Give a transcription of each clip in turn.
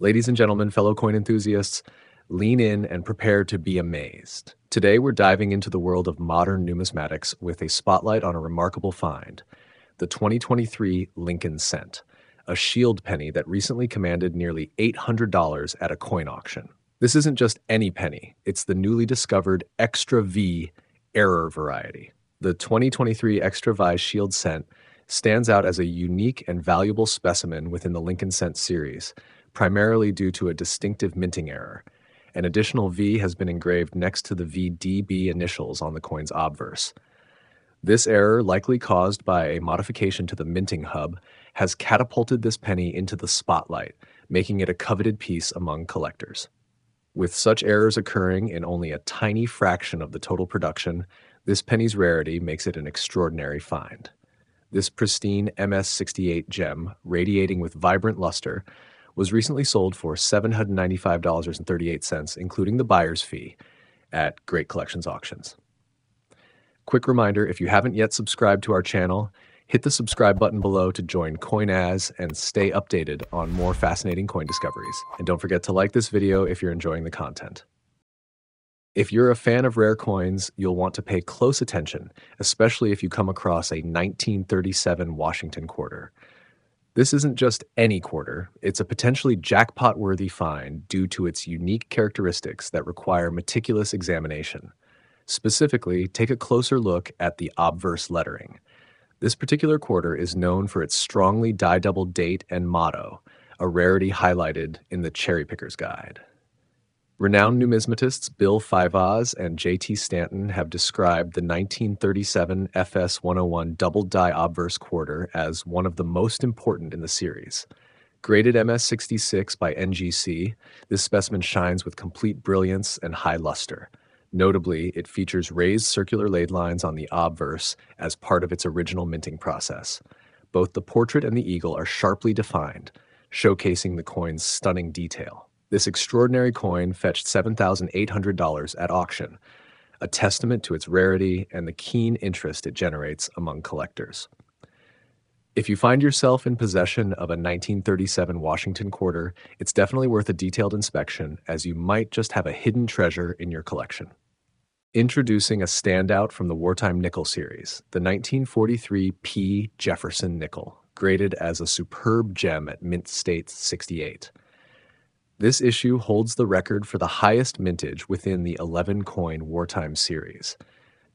Ladies and gentlemen, fellow coin enthusiasts, lean in and prepare to be amazed. Today, we're diving into the world of modern numismatics with a spotlight on a remarkable find the 2023 Lincoln Cent, a shield penny that recently commanded nearly $800 at a coin auction. This isn't just any penny, it's the newly discovered Extra V error variety. The 2023 Extra V Shield Cent stands out as a unique and valuable specimen within the Lincoln Cent series, primarily due to a distinctive minting error. An additional V has been engraved next to the VDB initials on the coin's obverse. This error, likely caused by a modification to the minting hub, has catapulted this penny into the spotlight, making it a coveted piece among collectors. With such errors occurring in only a tiny fraction of the total production, this penny's rarity makes it an extraordinary find. This pristine MS68 gem, radiating with vibrant luster, was recently sold for $795.38, including the buyer's fee, at Great Collections Auctions. Quick reminder if you haven't yet subscribed to our channel, hit the subscribe button below to join CoinAZ and stay updated on more fascinating coin discoveries. And don't forget to like this video if you're enjoying the content. If you're a fan of rare coins, you'll want to pay close attention, especially if you come across a 1937 Washington quarter. This isn't just any quarter, it's a potentially jackpot worthy find due to its unique characteristics that require meticulous examination. Specifically, take a closer look at the obverse lettering. This particular quarter is known for its strongly die double date and motto, a rarity highlighted in the Cherry Picker's Guide. Renowned numismatists Bill Fivaz and J.T. Stanton have described the 1937 FS 101 double die obverse quarter as one of the most important in the series. Graded MS66 by NGC, this specimen shines with complete brilliance and high luster. Notably, it features raised circular laid lines on the obverse as part of its original minting process. Both the portrait and the eagle are sharply defined, showcasing the coin's stunning detail. This extraordinary coin fetched $7,800 at auction, a testament to its rarity and the keen interest it generates among collectors. If you find yourself in possession of a 1937 Washington quarter, it's definitely worth a detailed inspection as you might just have a hidden treasure in your collection. Introducing a standout from the Wartime Nickel series, the 1943 P. Jefferson Nickel, graded as a superb gem at Mint State 68. This issue holds the record for the highest mintage within the 11 coin wartime series.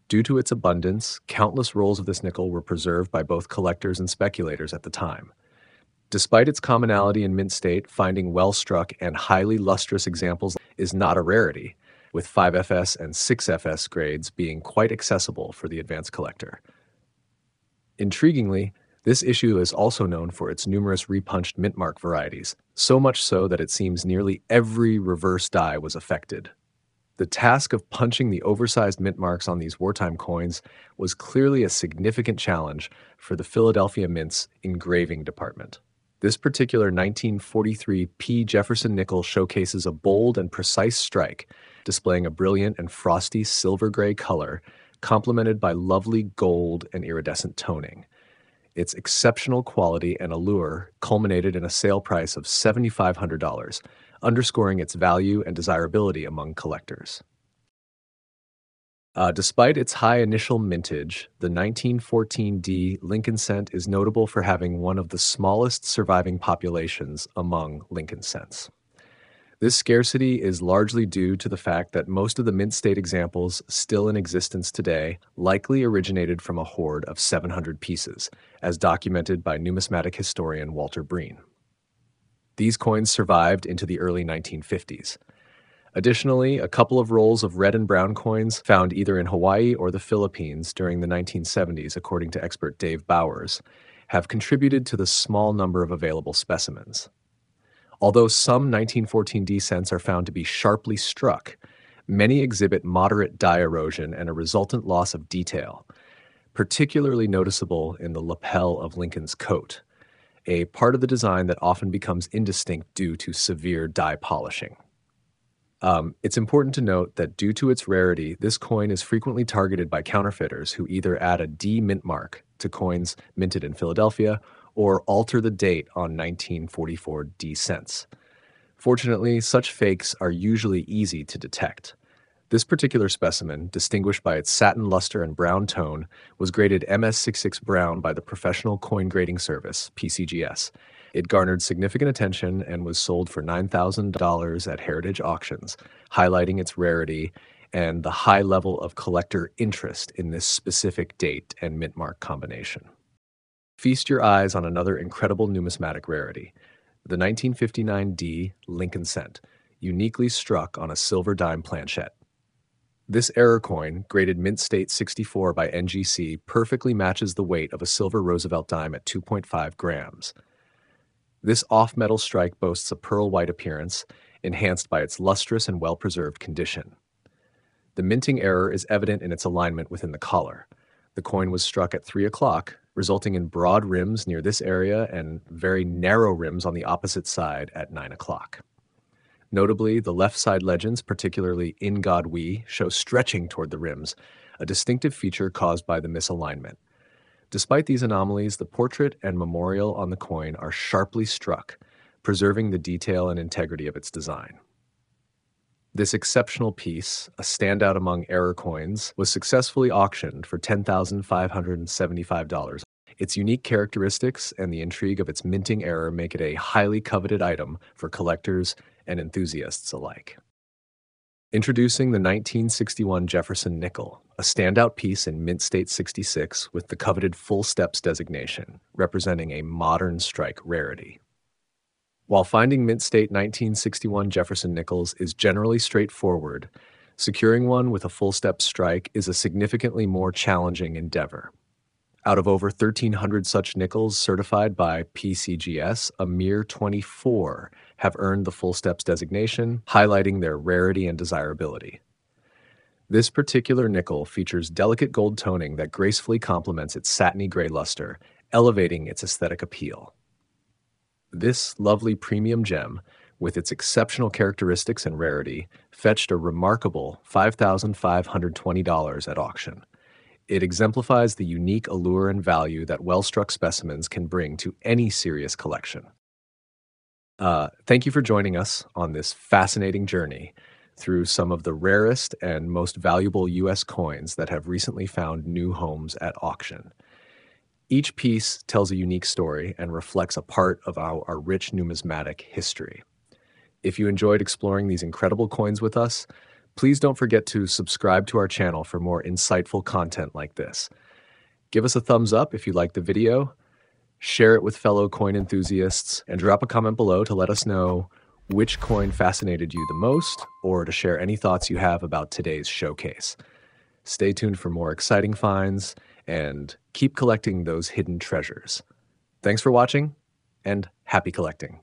Due to its abundance, countless rolls of this nickel were preserved by both collectors and speculators at the time. Despite its commonality in mint state, finding well struck and highly lustrous examples is not a rarity, with 5FS and 6FS grades being quite accessible for the advanced collector. Intriguingly, this issue is also known for its numerous repunched mint mark varieties, so much so that it seems nearly every reverse die was affected. The task of punching the oversized mint marks on these wartime coins was clearly a significant challenge for the Philadelphia Mint's engraving department. This particular 1943 P. Jefferson nickel showcases a bold and precise strike, displaying a brilliant and frosty silver gray color, complemented by lovely gold and iridescent toning. Its exceptional quality and allure culminated in a sale price of $7,500, underscoring its value and desirability among collectors. Uh, despite its high initial mintage, the 1914D Lincoln cent is notable for having one of the smallest surviving populations among Lincoln cents. This scarcity is largely due to the fact that most of the mint state examples still in existence today likely originated from a hoard of 700 pieces, as documented by numismatic historian Walter Breen. These coins survived into the early 1950s. Additionally, a couple of rolls of red and brown coins found either in Hawaii or the Philippines during the 1970s, according to expert Dave Bowers, have contributed to the small number of available specimens. Although some 1914D cents are found to be sharply struck, many exhibit moderate die erosion and a resultant loss of detail, particularly noticeable in the lapel of Lincoln's coat, a part of the design that often becomes indistinct due to severe die polishing. Um, it's important to note that due to its rarity, this coin is frequently targeted by counterfeiters who either add a D mint mark to coins minted in Philadelphia or alter the date on 1944 D cents. Fortunately, such fakes are usually easy to detect. This particular specimen, distinguished by its satin luster and brown tone, was graded MS66 brown by the Professional Coin Grading Service, PCGS. It garnered significant attention and was sold for $9,000 at Heritage Auctions, highlighting its rarity and the high level of collector interest in this specific date and mint mark combination. Feast your eyes on another incredible numismatic rarity the 1959D Lincoln cent, uniquely struck on a silver dime planchet. This error coin, graded Mint State 64 by NGC, perfectly matches the weight of a silver Roosevelt dime at 2.5 grams. This off metal strike boasts a pearl white appearance, enhanced by its lustrous and well preserved condition. The minting error is evident in its alignment within the collar. The coin was struck at 3 o'clock, resulting in broad rims near this area and very narrow rims on the opposite side at 9 o'clock. Notably, the left side legends, particularly In God We, show stretching toward the rims, a distinctive feature caused by the misalignment. Despite these anomalies, the portrait and memorial on the coin are sharply struck, preserving the detail and integrity of its design. This exceptional piece, a standout among error coins, was successfully auctioned for $10,575. Its unique characteristics and the intrigue of its minting error make it a highly coveted item for collectors and enthusiasts alike. Introducing the 1961 Jefferson nickel, a standout piece in Mint State 66 with the coveted full steps designation, representing a modern strike rarity. While finding Mint State 1961 Jefferson nickels is generally straightforward, securing one with a full step strike is a significantly more challenging endeavor. Out of over 1,300 such nickels certified by PCGS, a mere 24 have earned the full steps designation, highlighting their rarity and desirability. This particular nickel features delicate gold toning that gracefully complements its satiny gray luster, elevating its aesthetic appeal. This lovely premium gem, with its exceptional characteristics and rarity, fetched a remarkable $5,520 at auction. It exemplifies the unique allure and value that well struck specimens can bring to any serious collection. Uh, thank you for joining us on this fascinating journey through some of the rarest and most valuable U.S. coins that have recently found new homes at auction. Each piece tells a unique story and reflects a part of our, our rich numismatic history. If you enjoyed exploring these incredible coins with us, please don't forget to subscribe to our channel for more insightful content like this. Give us a thumbs up if you liked the video, share it with fellow coin enthusiasts, and drop a comment below to let us know which coin fascinated you the most or to share any thoughts you have about today's showcase. Stay tuned for more exciting finds and keep collecting those hidden treasures. Thanks for watching and happy collecting.